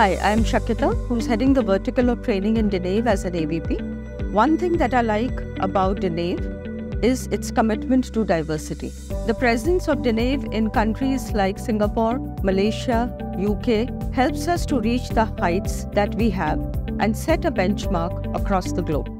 Hi, I'm Shakita, who's heading the vertical of training in Denave as an AVP. One thing that I like about Denave is its commitment to diversity. The presence of Denave in countries like Singapore, Malaysia, UK helps us to reach the heights that we have and set a benchmark across the globe.